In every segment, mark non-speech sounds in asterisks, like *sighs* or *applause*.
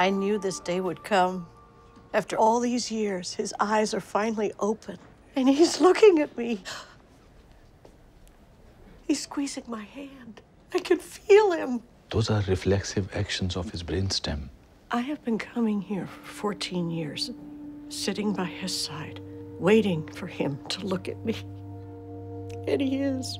I knew this day would come. After all these years, his eyes are finally open, and he's looking at me. He's squeezing my hand. I can feel him. Those are reflexive actions of his brainstem. I have been coming here for 14 years, sitting by his side, waiting for him to look at me. And he is.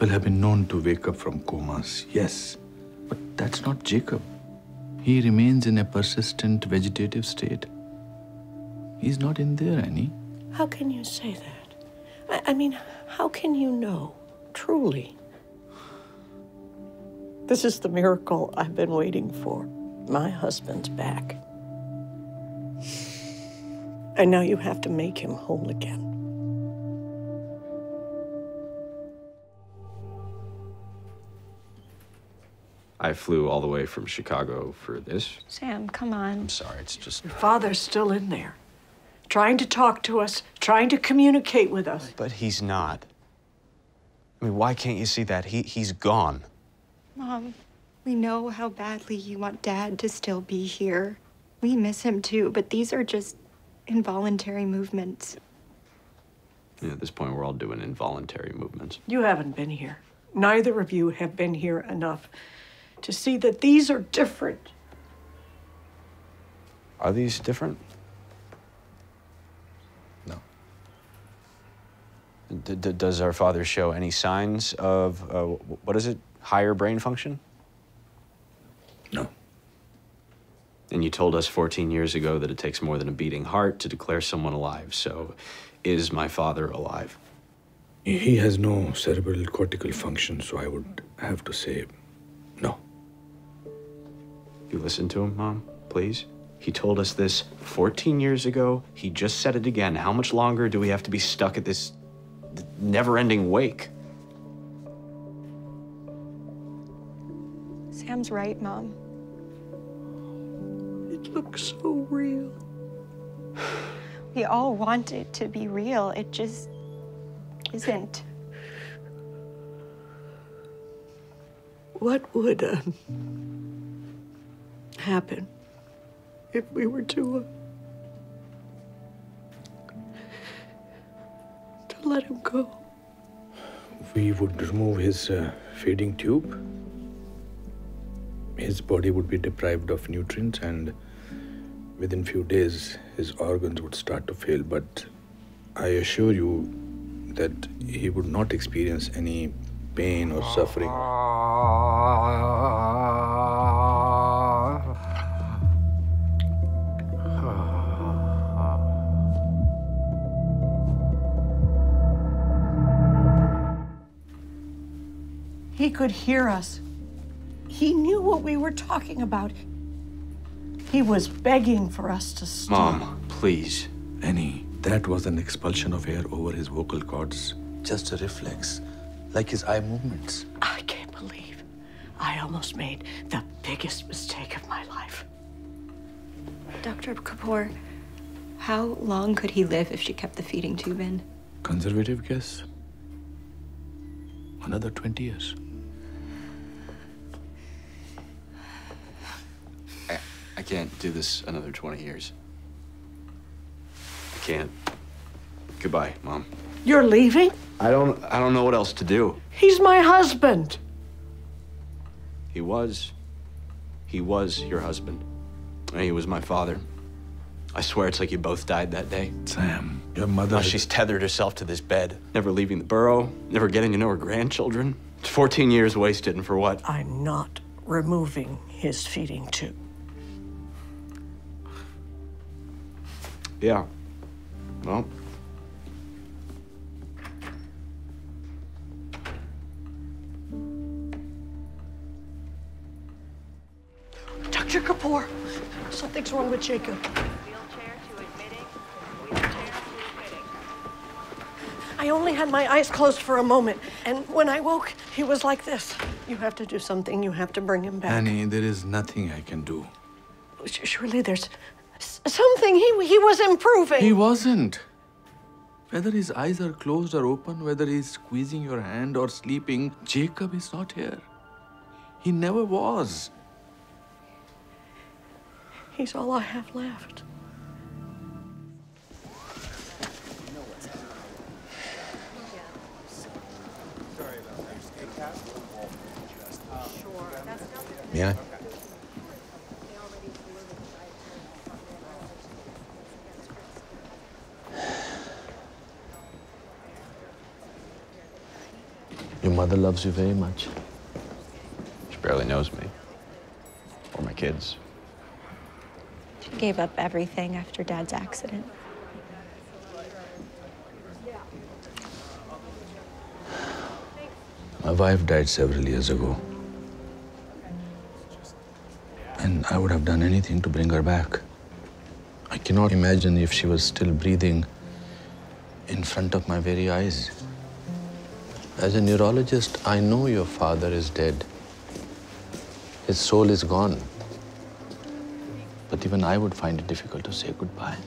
People have been known to wake up from comas, yes. But that's not Jacob. He remains in a persistent vegetative state. He's not in there, Annie. How can you say that? I, I mean, how can you know, truly? This is the miracle I've been waiting for. My husband's back. And now you have to make him whole again. I flew all the way from Chicago for this. Sam, come on. I'm sorry, it's just. Your father's still in there, trying to talk to us, trying to communicate with us. But he's not. I mean, why can't you see that? He, he's gone. Mom, we know how badly you want Dad to still be here. We miss him too, but these are just involuntary movements. Yeah, at this point, we're all doing involuntary movements. You haven't been here. Neither of you have been here enough to see that these are different. Are these different? No. D- d- does our father show any signs of, uh, what is it, higher brain function? No. And you told us 14 years ago that it takes more than a beating heart to declare someone alive. So, is my father alive? He has no cerebral cortical function, so I would have to say no. You listen to him, Mom, please? He told us this 14 years ago. He just said it again. How much longer do we have to be stuck at this never ending wake? Sam's right, Mom. It looks so real. *sighs* We all want it to be real. It just isn't. What would um, happen if we were to uh, to let him go? We would remove his uh, feeding tube. His body would be deprived of nutrients, and within few days, his organs would start to fail. But I assure you that he would not experience any pain or suffering. *laughs* He could hear us. He knew what we were talking about. He was begging for us to stop. Mom, please. Annie, that was an expulsion of air over his vocal cords. Just a reflex, like his eye movements. I can't believe I almost made the biggest mistake of my life. Dr. Kapoor, how long could he live if she kept the feeding tube in? Conservative guess? Another 20 years. I, I can't do this another 20 years. I can't. Goodbye, Mom. You're leaving? I don't I don't know what else to do. He's my husband. He was. He was your husband. And he was my father. I swear it's like you both died that day. Sam, your mother. Now she's tethered herself to this bed, never leaving the burrow, never getting to know her grandchildren. It's 14 years wasted, and for what? I'm not removing his feeding tube. Yeah. Well, Dr. Kapoor, something's wrong with Jacob. I only had my eyes closed for a moment, and when I woke, he was like this. You have to do something. You have to bring him back. Annie, there is nothing I can do. Surely there's s- something. He he was improving. He wasn't. Whether his eyes are closed or open, whether he's squeezing your hand or sleeping, Jacob is not here. He never was. He's all I have left. May mother loves you very much. She barely knows me. Or my kids. She gave up everything after Dad's accident. My wife died several years ago. And I would have done anything to bring her back. I cannot imagine if she was still breathing in front of my very eyes. As a neurologist, I know your father is dead. His soul is gone. But even I would find it difficult to say goodbye.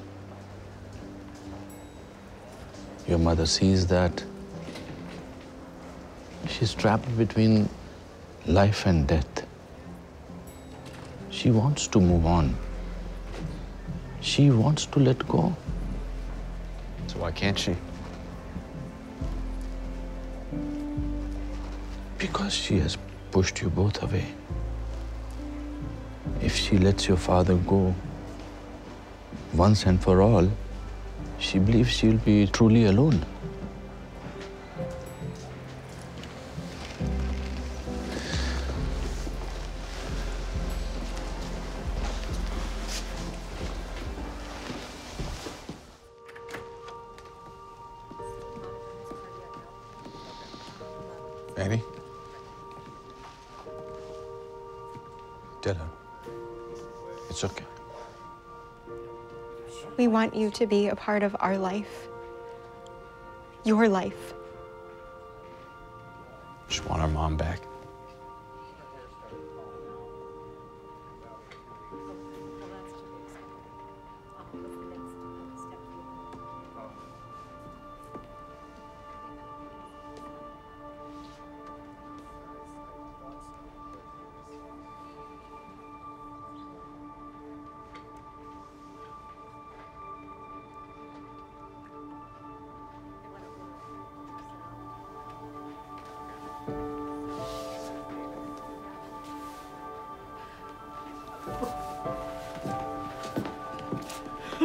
Your mother sees that. She's trapped between life and death. She wants to move on. She wants to let go. So why can't she? Because she has pushed you both away. If she lets your father go once and for all, she believes she'll be truly alone. Annie? We want you to be a part of our life. Your life. Just want our mom back.